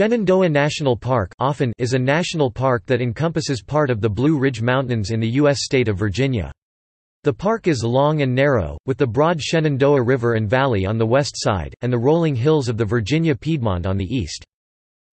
Shenandoah National Park often is a national park that encompasses part of the Blue Ridge Mountains in the U.S. state of Virginia. The park is long and narrow, with the broad Shenandoah River and Valley on the west side, and the rolling hills of the Virginia Piedmont on the east.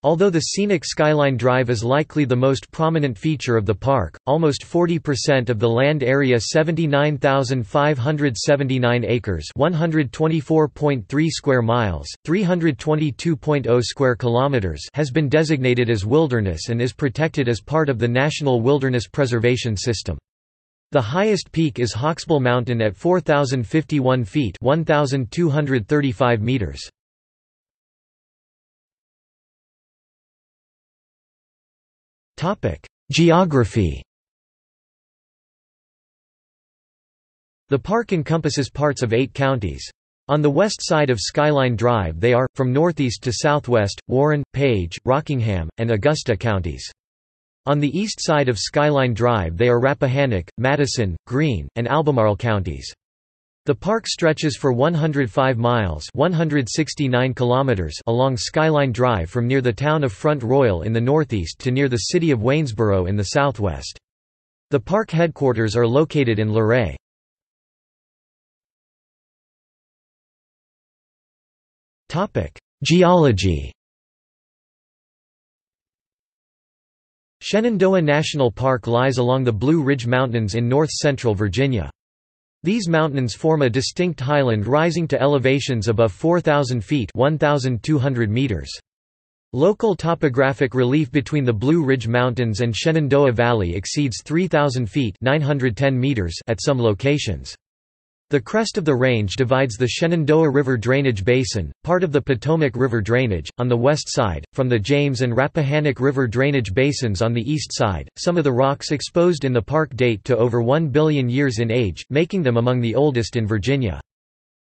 Although the scenic Skyline Drive is likely the most prominent feature of the park, almost 40% of the land area 79,579 acres 124.3 square miles, 322.0 square kilometers has been designated as wilderness and is protected as part of the National Wilderness Preservation System. The highest peak is Hawksbill Mountain at 4,051 feet 1,235 meters. Geography The park encompasses parts of eight counties. On the west side of Skyline Drive they are, from northeast to southwest, Warren, Page, Rockingham, and Augusta counties. On the east side of Skyline Drive they are Rappahannock, Madison, Greene, and Albemarle counties. The park stretches for 105 miles 169 kilometers along Skyline Drive from near the town of Front Royal in the northeast to near the city of Waynesboro in the southwest. The park headquarters are located in Luray. Geology Shenandoah National Park lies along the Blue Ridge Mountains in north-central Virginia. These mountains form a distinct highland rising to elevations above 4,000 feet 1,200 meters. Local topographic relief between the Blue Ridge Mountains and Shenandoah Valley exceeds 3,000 feet 910 meters at some locations. The crest of the range divides the Shenandoah River drainage basin, part of the Potomac River drainage, on the west side, from the James and Rappahannock River drainage basins on the east side. Some of the rocks exposed in the park date to over 1 billion years in age, making them among the oldest in Virginia.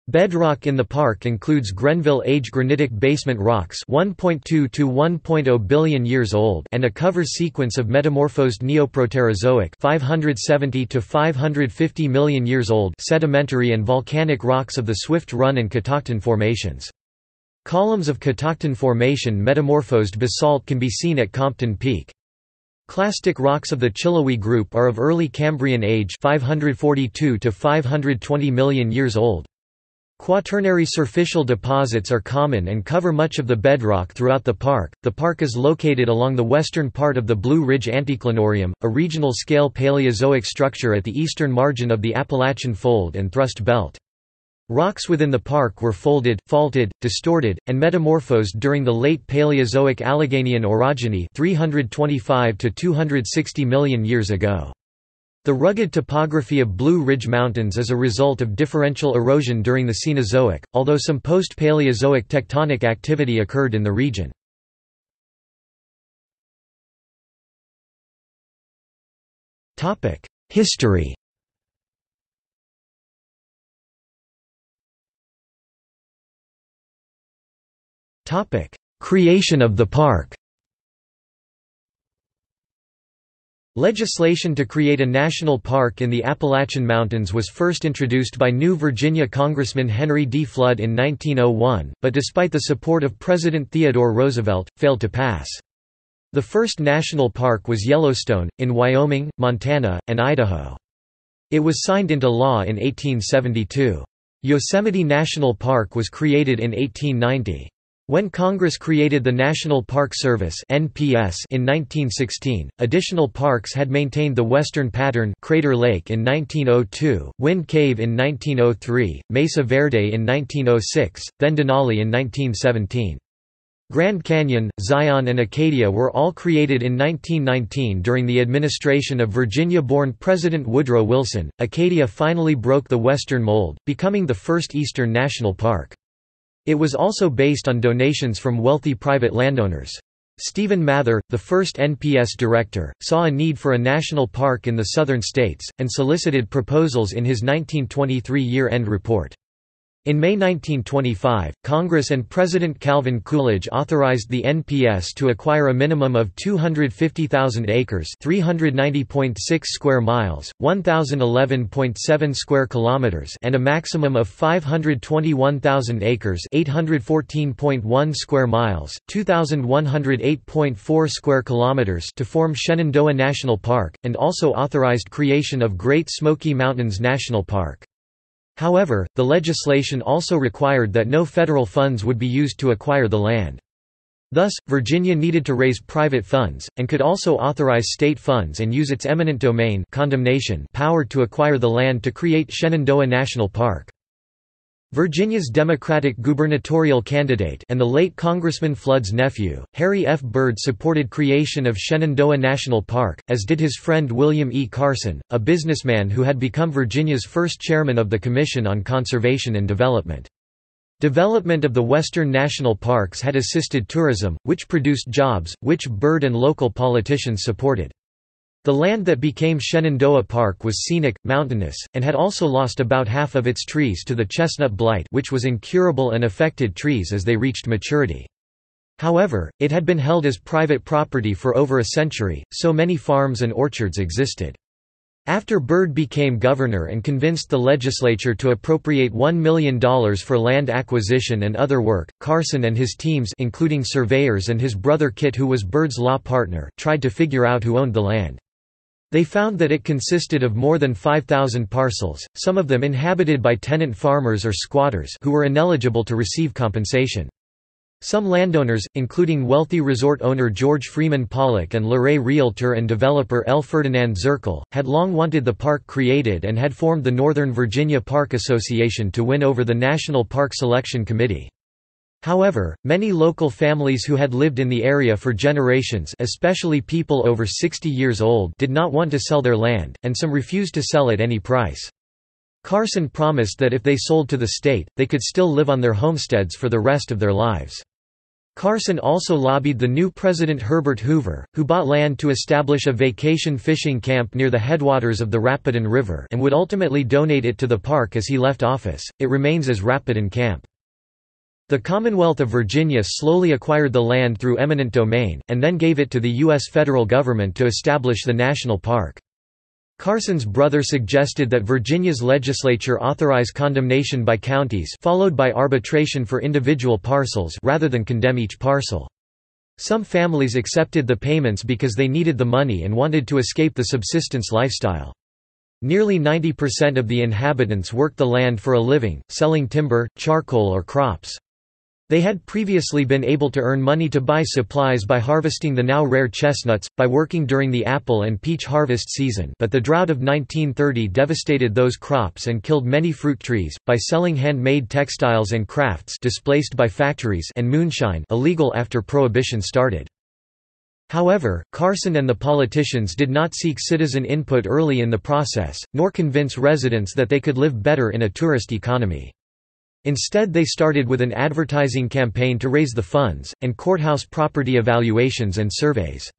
Bedrock in the park includes Grenville-age granitic basement rocks 1.2 to 1.0 billion years old and a cover sequence of metamorphosed Neoproterozoic 570 to 550 million years old sedimentary and volcanic rocks of the Swift Run and Catoctin formations. Columns of Catoctin formation metamorphosed basalt can be seen at Compton Peak. Clastic rocks of the Chilhowee group are of early Cambrian age 542 to 520 million years old. Quaternary surficial deposits are common and cover much of the bedrock throughout the park. The park is located along the western part of the Blue Ridge Anticlinorium, a regional scale Paleozoic structure at the eastern margin of the Appalachian Fold and Thrust Belt. Rocks within the park were folded, faulted, distorted, and metamorphosed during the late Paleozoic Alleghanian orogeny 325 to 260 million years ago. The rugged topography of Blue Ridge Mountains is a result of differential erosion during the Cenozoic, although some post-Paleozoic tectonic activity occurred in the region. History Creation of the park Legislation to create a national park in the Appalachian Mountains was first introduced by New Virginia Congressman Henry D. Flood in 1901, but despite the support of President Theodore Roosevelt, failed to pass. The first national park was Yellowstone, in Wyoming, Montana, and Idaho. It was signed into law in 1872. Yosemite National Park was created in 1890. When Congress created the National Park Service (NPS) in 1916, additional parks had maintained the western pattern Crater Lake in 1902, Wind Cave in 1903, Mesa Verde in 1906, then Denali in 1917. Grand Canyon, Zion and Acadia were all created in 1919 during the administration of Virginia-born President Woodrow Wilson. Acadia finally broke the western mold, becoming the first eastern national park. It was also based on donations from wealthy private landowners. Stephen Mather, the first NPS director, saw a need for a national park in the southern states, and solicited proposals in his 1923 year-end report. In May 1925, Congress and President Calvin Coolidge authorized the NPS to acquire a minimum of 250,000 acres, 390.6 square miles, 1011.7 square kilometers, and a maximum of 521,000 acres, 814.1 square miles, 2108.4 square kilometers to form Shenandoah National Park, and also authorized creation of Great Smoky Mountains National Park. However, the legislation also required that no federal funds would be used to acquire the land. Thus, Virginia needed to raise private funds, and could also authorize state funds and use its eminent domain condemnation power to acquire the land to create Shenandoah National Park. Virginia's Democratic gubernatorial candidate and the late Congressman Flood's nephew, Harry F. Byrd supported creation of Shenandoah National Park, as did his friend William E. Carson, a businessman who had become Virginia's first chairman of the Commission on Conservation and Development. Development of the western national parks had assisted tourism, which produced jobs, which Byrd and local politicians supported. The land that became Shenandoah Park was scenic, mountainous, and had also lost about half of its trees to the chestnut blight which was incurable and affected trees as they reached maturity. However, it had been held as private property for over a century, so many farms and orchards existed. After Byrd became governor and convinced the legislature to appropriate $1 million for land acquisition and other work, Carson and his teams including surveyors and his brother Kit who was Byrd's law partner tried to figure out who owned the land. They found that it consisted of more than 5,000 parcels, some of them inhabited by tenant farmers or squatters who were ineligible to receive compensation. Some landowners, including wealthy resort owner George Freeman Pollock and Luray realtor and developer L. Ferdinand Zirkel, had long wanted the park created and had formed the Northern Virginia Park Association to win over the National Park Selection Committee. However, many local families who had lived in the area for generations especially people over 60 years old did not want to sell their land, and some refused to sell at any price. Carson promised that if they sold to the state, they could still live on their homesteads for the rest of their lives. Carson also lobbied the new President Herbert Hoover, who bought land to establish a vacation fishing camp near the headwaters of the Rapidan River and would ultimately donate it to the park as he left office. It remains as Rapidan Camp. The Commonwealth of Virginia slowly acquired the land through eminent domain, and then gave it to the U.S. federal government to establish the national park. Carson's brother suggested that Virginia's legislature authorize condemnation by counties followed by arbitration for individual parcels rather than condemn each parcel. Some families accepted the payments because they needed the money and wanted to escape the subsistence lifestyle. Nearly 90% of the inhabitants worked the land for a living, selling timber, charcoal or crops. They had previously been able to earn money to buy supplies by harvesting the now rare chestnuts, by working during the apple and peach harvest season but the drought of 1930 devastated those crops and killed many fruit trees, by selling handmade textiles and crafts displaced by factories and moonshine illegal after Prohibition started. However, Carson and the politicians did not seek citizen input early in the process, nor convince residents that they could live better in a tourist economy. Instead they started with an advertising campaign to raise the funds, and courthouse property evaluations and surveys.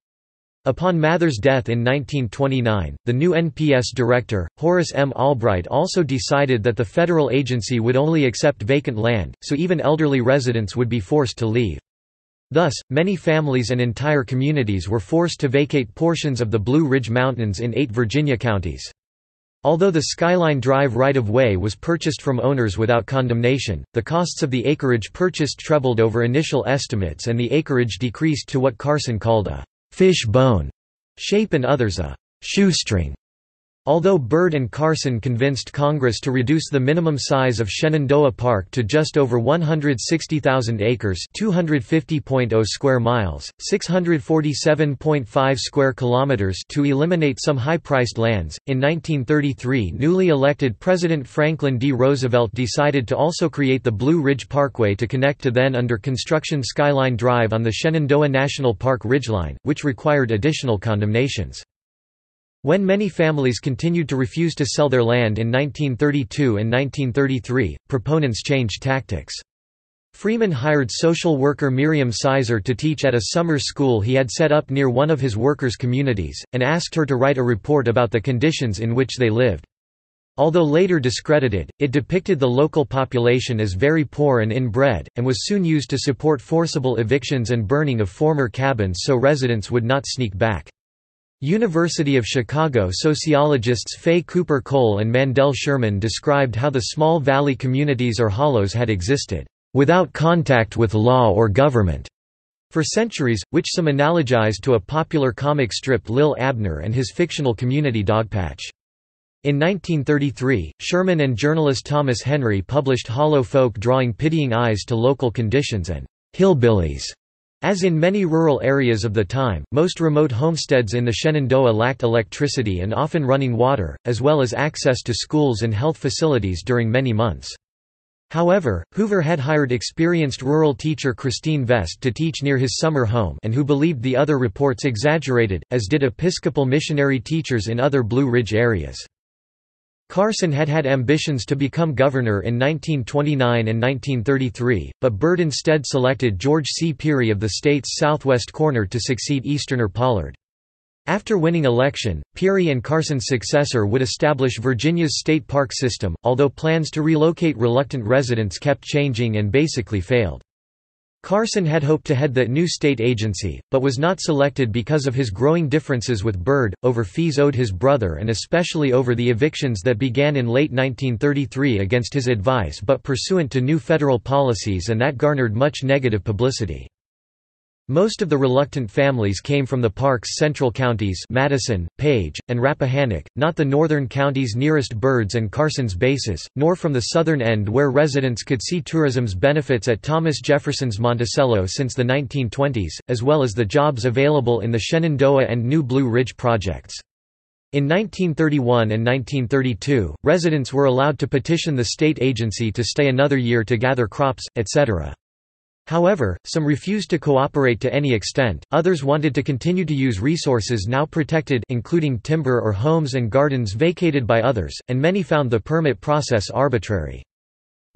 Upon Mather's death in 1929, the new NPS director, Horace M. Albright also decided that the federal agency would only accept vacant land, so even elderly residents would be forced to leave. Thus, many families and entire communities were forced to vacate portions of the Blue Ridge Mountains in eight Virginia counties. Although the Skyline Drive right-of-way was purchased from owners without condemnation, the costs of the acreage purchased trebled over initial estimates and the acreage decreased to what Carson called a «fish bone» shape and others a «shoestring» Although Byrd and Carson convinced Congress to reduce the minimum size of Shenandoah Park to just over 160,000 acres (250.0 square miles, 647.5 square kilometers) to eliminate some high-priced lands, in 1933 newly elected President Franklin D. Roosevelt decided to also create the Blue Ridge Parkway to connect to then under construction Skyline Drive on the Shenandoah National Park ridgeline, which required additional condemnations. When many families continued to refuse to sell their land in 1932 and 1933, proponents changed tactics. Freeman hired social worker Miriam Sizer to teach at a summer school he had set up near one of his workers' communities, and asked her to write a report about the conditions in which they lived. Although later discredited, it depicted the local population as very poor and inbred, and was soon used to support forcible evictions and burning of former cabins so residents would not sneak back. University of Chicago sociologists Fay Cooper Cole and Mandel Sherman described how the small valley communities or hollows had existed, "...without contact with law or government." For centuries, which some analogized to a popular comic strip Lil Abner and his fictional community Dogpatch. In 1933, Sherman and journalist Thomas Henry published Hollow Folk drawing pitying eyes to local conditions and hillbillies. As in many rural areas of the time, most remote homesteads in the Shenandoah lacked electricity and often running water, as well as access to schools and health facilities during many months. However, Hoover had hired experienced rural teacher Christine Vest to teach near his summer home and who believed the other reports exaggerated, as did Episcopal missionary teachers in other Blue Ridge areas. Carson had had ambitions to become governor in 1929 and 1933, but Byrd instead selected George C. Peery of the state's southwest corner to succeed Easterner Pollard. After winning election, Peery and Carson's successor would establish Virginia's state park system, although plans to relocate reluctant residents kept changing and basically failed. Carson had hoped to head that new state agency, but was not selected because of his growing differences with Byrd, over fees owed his brother and especially over the evictions that began in late 1933 against his advice but pursuant to new federal policies and that garnered much negative publicity. Most of the reluctant families came from the park's central counties Madison, Page, and Rappahannock, not the northern counties nearest Byrd's and Carson's bases, nor from the southern end where residents could see tourism's benefits at Thomas Jefferson's Monticello since the 1920s, as well as the jobs available in the Shenandoah and New Blue Ridge projects. In 1931 and 1932, residents were allowed to petition the state agency to stay another year to gather crops, etc. However, some refused to cooperate to any extent, others wanted to continue to use resources now protected including timber or homes and gardens vacated by others, and many found the permit process arbitrary.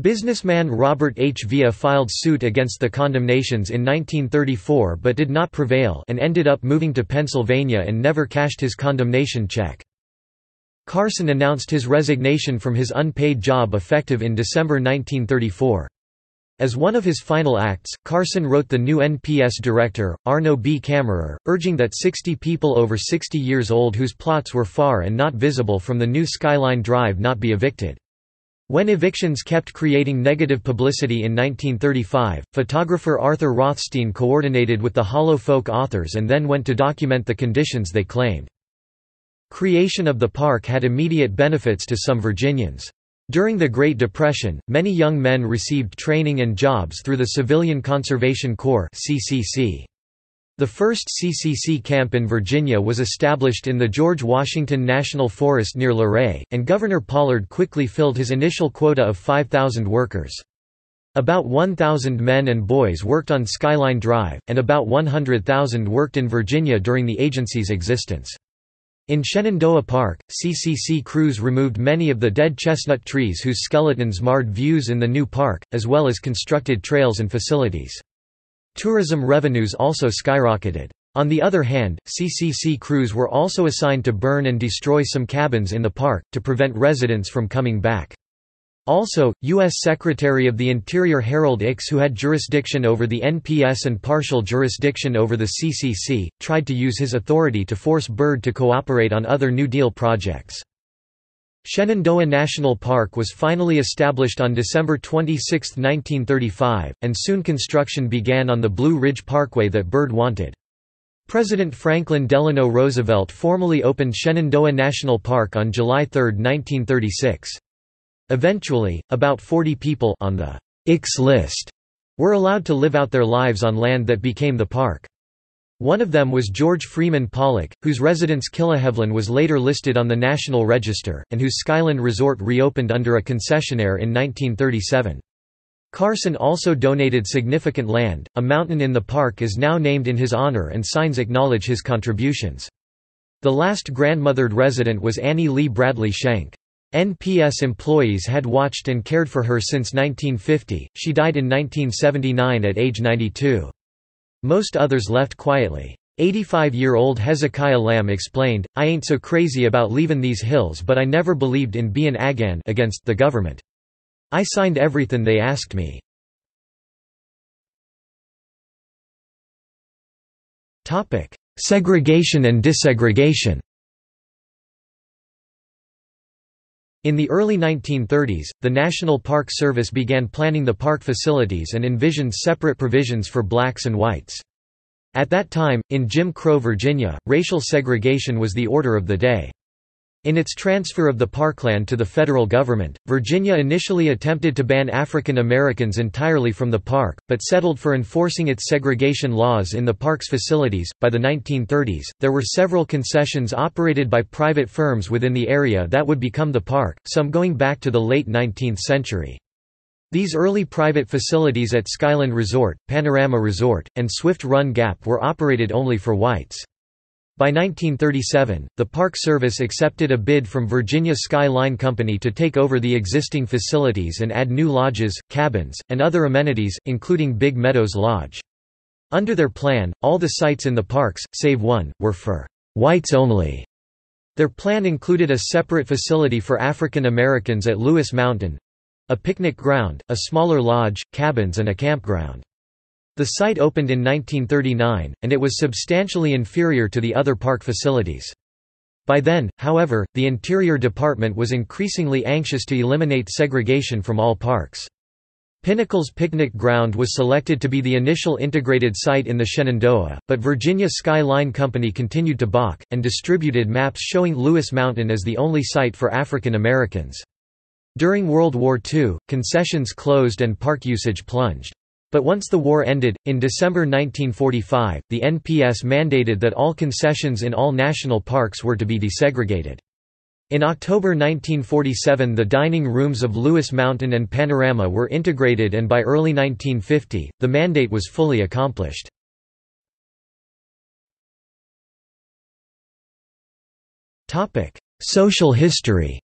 Businessman Robert H. Via filed suit against the condemnations in 1934 but did not prevail and ended up moving to Pennsylvania and never cashed his condemnation check. Carson announced his resignation from his unpaid job effective in December 1934. As one of his final acts, Carson wrote the new NPS director, Arno B. Cammerer, urging that 60 people over 60 years old whose plots were far and not visible from the new Skyline Drive not be evicted. When evictions kept creating negative publicity in 1935, photographer Arthur Rothstein coordinated with the Hollow Folk authors and then went to document the conditions they claimed. Creation of the park had immediate benefits to some Virginians. During the Great Depression, many young men received training and jobs through the Civilian Conservation Corps. The first CCC camp in Virginia was established in the George Washington National Forest near Luray, and Governor Pollard quickly filled his initial quota of 5,000 workers. About 1,000 men and boys worked on Skyline Drive, and about 100,000 worked in Virginia during the agency's existence. In Shenandoah Park, CCC crews removed many of the dead chestnut trees whose skeletons marred views in the new park, as well as constructed trails and facilities. Tourism revenues also skyrocketed. On the other hand, CCC crews were also assigned to burn and destroy some cabins in the park, to prevent residents from coming back. Also, U.S. Secretary of the Interior Harold Ickes who had jurisdiction over the NPS and partial jurisdiction over the CCC, tried to use his authority to force Byrd to cooperate on other New Deal projects. Shenandoah National Park was finally established on December 26, 1935, and soon construction began on the Blue Ridge Parkway that Byrd wanted. President Franklin Delano Roosevelt formally opened Shenandoah National Park on July 3, 1936. Eventually, about 40 people on the Ickes list were allowed to live out their lives on land that became the park. One of them was George Freeman Pollock, whose residence Killahevlin was later listed on the National Register, and whose Skyland Resort reopened under a concessionaire in 1937. Carson also donated significant land. A mountain in the park is now named in his honor and signs acknowledge his contributions. The last grandmothered resident was Annie Lee Bradley Schenck. NPS employees had watched and cared for her since 1950, she died in 1979 at age 92. Most others left quietly. 85-year-old Hezekiah Lamb explained, I ain't so crazy about leavin' these hills but I never believed in bein' agan against the government. I signed everything they asked me. Segregation and desegregation In the early 1930s, the National Park Service began planning the park facilities and envisioned separate provisions for blacks and whites. At that time, in Jim Crow Virginia, racial segregation was the order of the day. In its transfer of the parkland to the federal government, Virginia initially attempted to ban African Americans entirely from the park, but settled for enforcing its segregation laws in the park's facilities. By the 1930s, there were several concessions operated by private firms within the area that would become the park, some going back to the late 19th century. These early private facilities at Skyland Resort, Panorama Resort, and Swift Run Gap were operated only for whites. By 1937, the Park Service accepted a bid from Virginia Sky Line Company to take over the existing facilities and add new lodges, cabins, and other amenities, including Big Meadows Lodge. Under their plan, all the sites in the parks, save one, were for whites only. Their plan included a separate facility for African Americans at Lewis Mountain—a picnic ground, a smaller lodge, cabins and a campground. The site opened in 1939, and it was substantially inferior to the other park facilities. By then, however, the Interior Department was increasingly anxious to eliminate segregation from all parks. Pinnacle's Picnic Ground was selected to be the initial integrated site in the Shenandoah, but Virginia Sky Line Company continued to balk, and distributed maps showing Lewis Mountain as the only site for African Americans. During World War II, concessions closed and park usage plunged. But once the war ended, in December 1945, the NPS mandated that all concessions in all national parks were to be desegregated. In October 1947 the dining rooms of Lewis Mountain and Panorama were integrated and by early 1950, the mandate was fully accomplished. Social history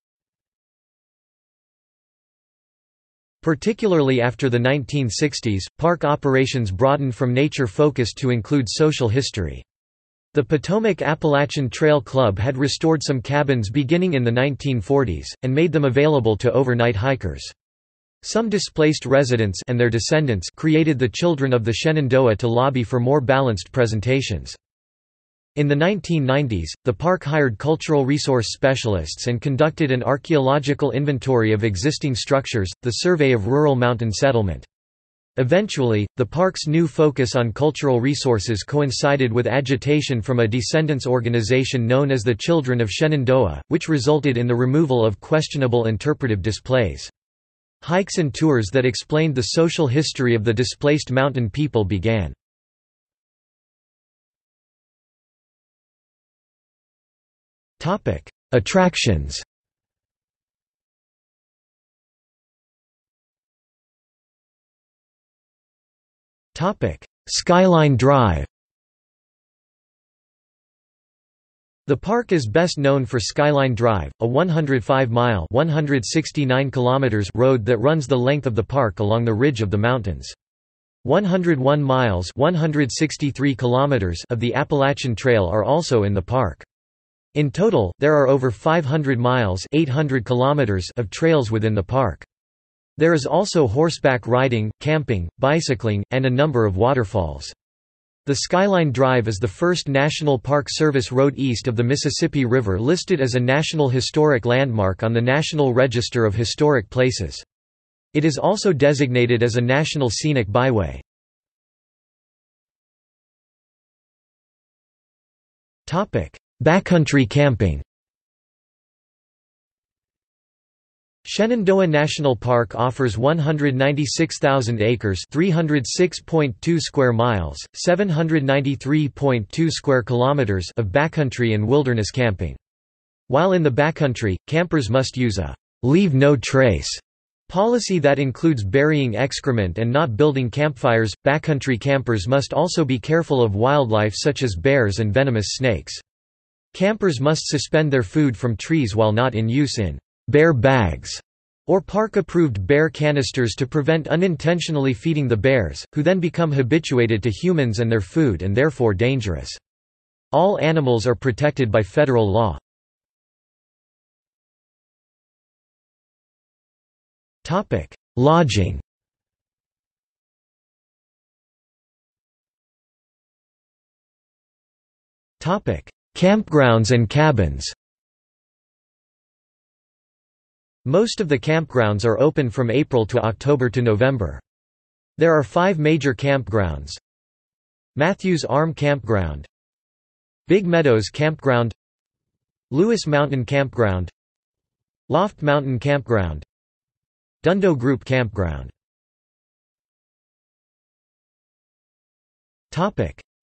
Particularly after the 1960s, park operations broadened from nature-focused to include social history. The Potomac Appalachian Trail Club had restored some cabins beginning in the 1940s, and made them available to overnight hikers. Some displaced residents and their descendants created the Children of the Shenandoah to lobby for more balanced presentations. In the 1990s, the park hired cultural resource specialists and conducted an archaeological inventory of existing structures, the Survey of Rural Mountain Settlement. Eventually, the park's new focus on cultural resources coincided with agitation from a descendants organization known as the Children of Shenandoah, which resulted in the removal of questionable interpretive displays. Hikes and tours that explained the social history of the displaced mountain people began. Attractions Topic: Skyline Drive The park is best known for Skyline Drive, a 105-mile (169 kilometers) road that runs the length of the park along the ridge of the mountains. 101 miles (163 kilometers) of the Appalachian Trail are also in the park. In total, there are over 500 miles 800 kilometers of trails within the park. There is also horseback riding, camping, bicycling, and a number of waterfalls. The Skyline Drive is the first National Park Service road east of the Mississippi River listed as a National Historic Landmark on the National Register of Historic Places. It is also designated as a National Scenic Byway. Backcountry camping Shenandoah National Park offers 196,000 acres, 306.2 square miles, 793.2 square kilometers of backcountry and wilderness camping. While in the backcountry, campers must use a leave no trace policy that includes burying excrement and not building campfires. Backcountry campers must also be careful of wildlife such as bears and venomous snakes. Campers must suspend their food from trees while not in use in bear bags or park-approved bear canisters to prevent unintentionally feeding the bears, who then become habituated to humans and their food and therefore dangerous. All animals are protected by federal law. Lodging Campgrounds and cabins. Most of the campgrounds are open from April to October to November. There are five major campgrounds. Matthews Arm Campground Big Meadows Campground Lewis Mountain Campground Loft Mountain Campground Dundo Group Campground.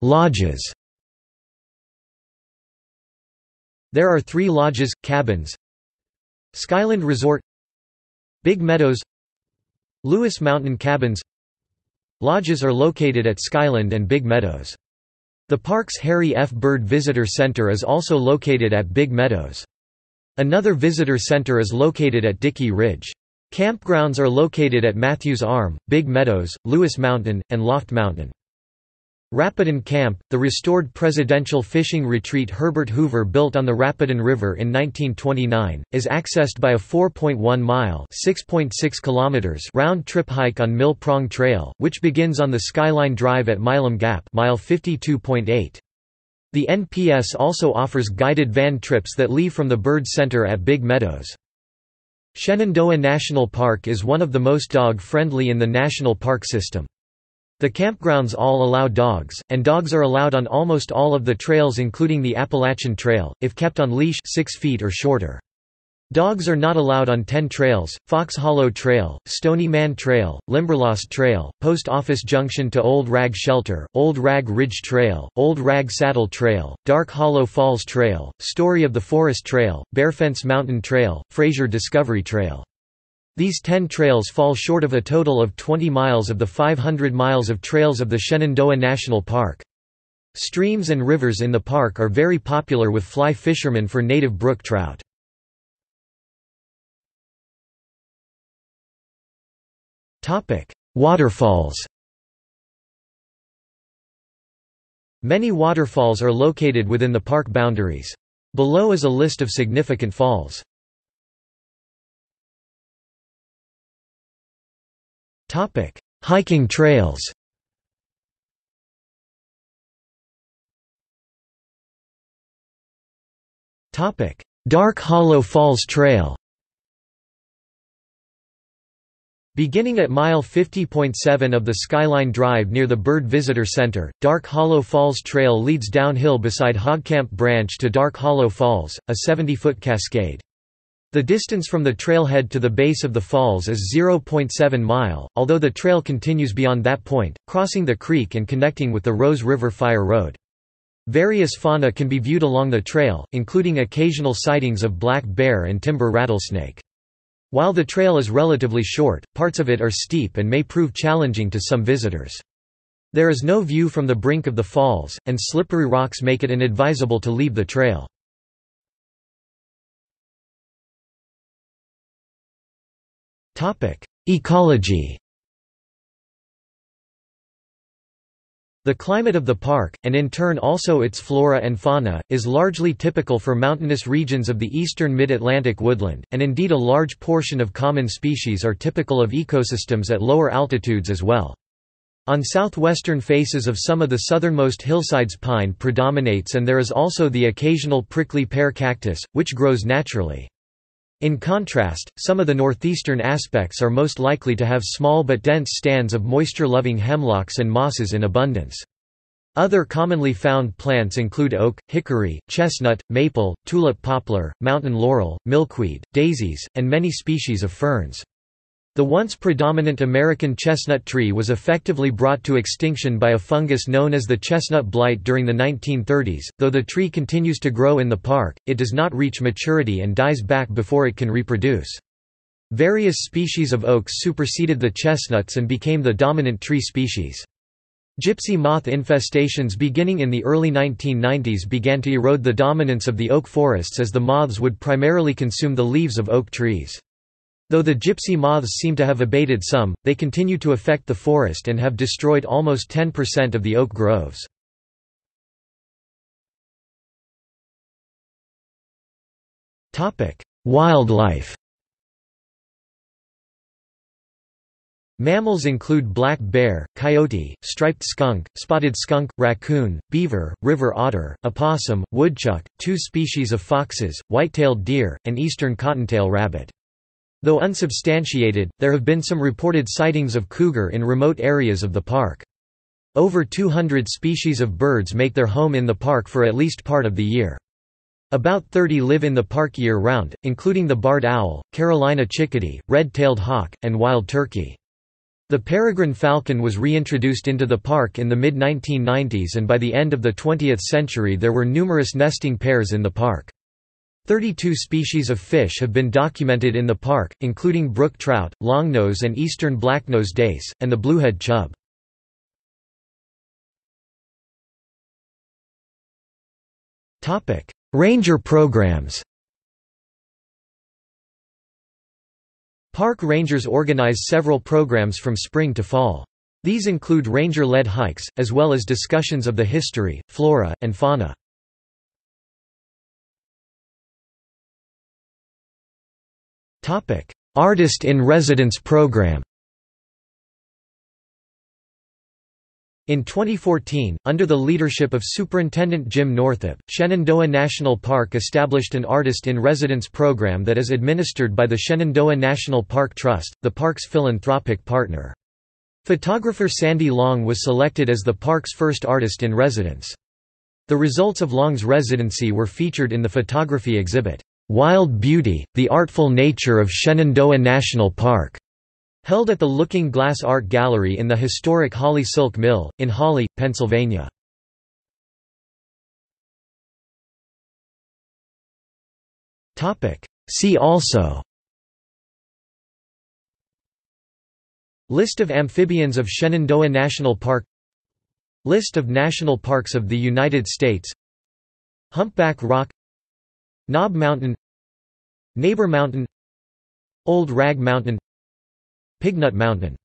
Lodges There are three lodges, cabins Skyland Resort Big Meadows Lewis Mountain Cabins Lodges are located at Skyland and Big Meadows. The park's Harry F. Byrd Visitor Center is also located at Big Meadows. Another visitor center is located at Dickey Ridge. Campgrounds are located at Matthews Arm, Big Meadows, Lewis Mountain, and Loft Mountain. Rapidan Camp, the restored presidential fishing retreat Herbert Hoover built on the Rapidan River in 1929, is accessed by a 4.1-mile round-trip hike on Mill Prong Trail, which begins on the Skyline Drive at Milam Gap mile 52.8. The NPS also offers guided van trips that leave from the Byrd Center at Big Meadows. Shenandoah National Park is one of the most dog-friendly in the national park system. The campgrounds all allow dogs, and dogs are allowed on almost all of the trails including the Appalachian Trail, if kept on leash 6 feet or shorter. Dogs are not allowed on 10 trails, Fox Hollow Trail, Stony Man Trail, Limberlost Trail, Post Office Junction to Old Rag Shelter, Old Rag Ridge Trail, Old Rag Saddle Trail, Dark Hollow Falls Trail, Story of the Forest Trail, Bearfence Mountain Trail, Frazier Discovery Trail. These 10 trails fall short of a total of 20 miles of the 500 miles of trails of the Shenandoah National Park. Streams and rivers in the park are very popular with fly fishermen for native brook trout. Waterfalls Many waterfalls are located within the park boundaries. Below is a list of significant falls. Hiking trails Topic: Dark Hollow Falls Trail Beginning at mile 50.7 of the Skyline Drive near the Byrd Visitor Center, Dark Hollow Falls Trail leads downhill beside Hogcamp Branch to Dark Hollow Falls, a 70-foot cascade. The distance from the trailhead to the base of the falls is 0.7 mile, although the trail continues beyond that point, crossing the creek and connecting with the Rose River Fire Road. Various fauna can be viewed along the trail, including occasional sightings of black bear and timber rattlesnake. While the trail is relatively short, parts of it are steep and may prove challenging to some visitors. There is no view from the brink of the falls, and slippery rocks make it inadvisable to leave the trail. Ecology The climate of the park, and in turn also its flora and fauna, is largely typical for mountainous regions of the eastern mid-Atlantic woodland, and indeed a large portion of common species are typical of ecosystems at lower altitudes as well. On southwestern faces of some of the southernmost hillsides pine predominates and there is also the occasional prickly pear cactus, which grows naturally. In contrast, some of the northeastern aspects are most likely to have small but dense stands of moisture-loving hemlocks and mosses in abundance. Other commonly found plants include oak, hickory, chestnut, maple, tulip poplar, mountain laurel, milkweed, daisies, and many species of ferns. The once predominant American chestnut tree was effectively brought to extinction by a fungus known as the chestnut blight during the 1930s. Though the tree continues to grow in the park, it does not reach maturity and dies back before it can reproduce. Various species of oaks superseded the chestnuts and became the dominant tree species. Gypsy moth infestations beginning in the early 1990s began to erode the dominance of the oak forests as the moths would primarily consume the leaves of oak trees. Though the gypsy moths seem to have abated some, they continue to affect the forest and have destroyed almost 10% of the oak groves. Wildlife Mammals include black bear, coyote, striped skunk, spotted skunk, raccoon, beaver, river otter, opossum, woodchuck, two species of foxes, white-tailed deer, and eastern cottontail rabbit. Though unsubstantiated, there have been some reported sightings of cougar in remote areas of the park. Over 200 species of birds make their home in the park for at least part of the year. About 30 live in the park year-round, including the barred owl, Carolina chickadee, red-tailed hawk, and wild turkey. The peregrine falcon was reintroduced into the park in the mid-1990s and by the end of the 20th century there were numerous nesting pairs in the park. 32 species of fish have been documented in the park, including brook trout, longnose and eastern blacknose dace, and the bluehead chub. Ranger programs Park rangers organize several programs from spring to fall. These include ranger-led hikes, as well as discussions of the history, flora, and fauna. Artist in Residence program In 2014, under the leadership of Superintendent Jim Northup, Shenandoah National Park established an Artist-in-Residence program that is administered by the Shenandoah National Park Trust, the park's philanthropic partner. Photographer Sandy Long was selected as the park's first artist-in-residence. The results of Long's residency were featured in the photography exhibit, "'Wild Beauty, The Artful Nature of Shenandoah National Park' Held at the Looking Glass Art Gallery in the historic Hawley Silk Mill, in Hawley, Pennsylvania. See also. List of amphibians of Shenandoah National Park. List of national parks of the United States. Humpback Rock. Knob Mountain Neighbor Mountain Old Rag Mountain Pignut Mountain